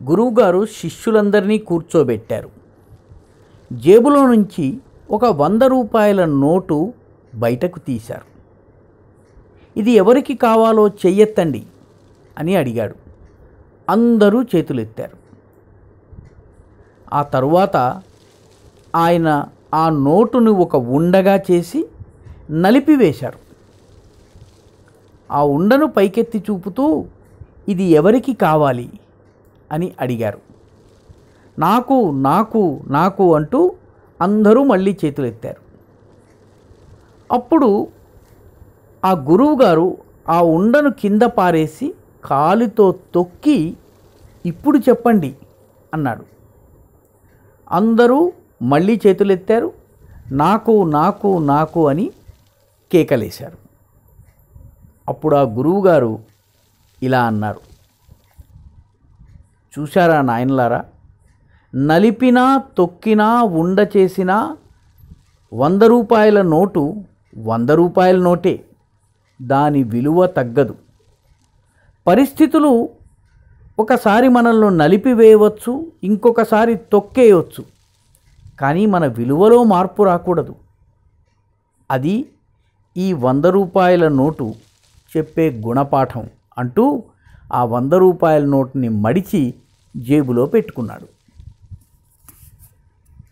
గురువుగారు శిష్యులందరినీ కూర్చోబెట్టారు. జేబులో నుంచి ఒక వంద రూపాయల నోటు బయటకు తీశారు. ఇది ఎవరికి కావాలో చెయ్యెత్తండి అని అడిగాడు. అందరూ చేతులెత్తారు. ఆ తరువాత ఆయన ఆ నోటును ఒక ఉండగా చేసి నలిపివేశారు. ఆ ఉండను పైకెత్తి చూపుతూ ఇది ఎవరికి కావాలి? అని అడిగారు. నాకు నాకు నాకు అంటూ అందరూ మళ్ళీ చేతులెత్తారు. అప్పుడు ఆ గురువుగారు ఆ ఉండను కింద పారేసి కాలుతో తొక్కి ఇప్పుడు చెప్పండి అన్నాడు. అందరూ మళ్ళీ చేతులెత్తారు. నాకు నాకు నాకు అని కేకలేశారు. అప్పుడు ఆ గురువుగారు ఇలా అన్నారు. చూశారా నాయనలారా? నలిపినా తొక్కినా ఉండ చేసినా వంద రూపాయల నోటు వంద రూపాయల నోటే. దాని విలువ తగ్గదు. పరిస్థితులు ఒకసారి మనల్ని నలిపివేయవచ్చు ఇంకొకసారి తొక్కేయవచ్చు కానీ మన విలువలో మార్పు రాకూడదు. అది ఈ వంద రూపాయల నోటు చెప్పే గుణపాఠం అంటూ ఆ వంద రూపాయల నోటుని మడిచి జేబులో పెట్టుకున్నాడు.